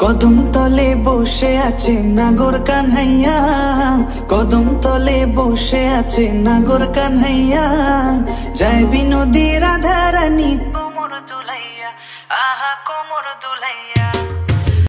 কদম তলে বসে আছে নাগর কানহাইয়া। কদম তলে বসে আছে নাগর কানহাইয়া। জয় বিনোদী রাধারানী কোমর দুলাইয়া, আহা, কোমর দুলাইয়া।